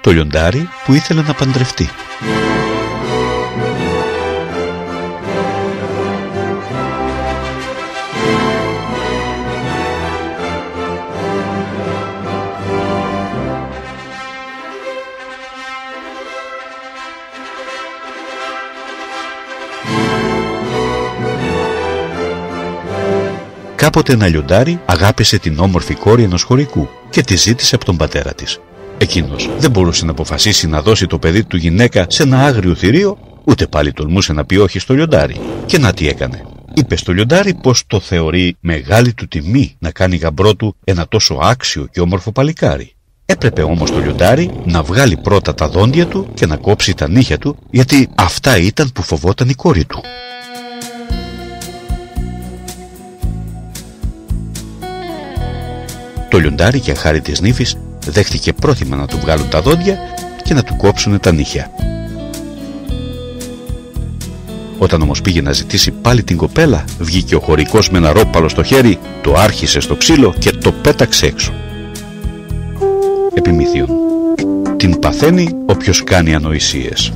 Το λιοντάρι που ήθελε να παντρευτεί. Κάποτε ένα λιοντάρι αγάπησε την όμορφη κόρη ενός χωρικού και τη ζήτησε από τον πατέρα της. Εκείνος δεν μπορούσε να αποφασίσει να δώσει το παιδί του γυναίκα σε ένα άγριο θηρίο, ούτε πάλι τολμούσε να πει όχι στο λιοντάρι. Και να τι έκανε. Είπε στο λιοντάρι πως το θεωρεί μεγάλη του τιμή να κάνει γαμπρό του ένα τόσο άξιο και όμορφο παλικάρι. Έπρεπε όμως το λιοντάρι να βγάλει πρώτα τα δόντια του και να κόψει τα νύχια του γιατί αυτά ήταν που φοβόταν η κόρη του. Το λιοντάρι για χάρη της νύφης δέχτηκε πρόθυμα να του βγάλουν τα δόντια και να του κόψουν τα νύχια. Όταν όμως πήγε να ζητήσει πάλι την κοπέλα, βγήκε ο χωρικός με ένα ρόπαλο στο χέρι, το άρχισε στο ξύλο και το πέταξε έξω. Επιμηθείων. Την παθαίνει όποιος κάνει ανοησίες.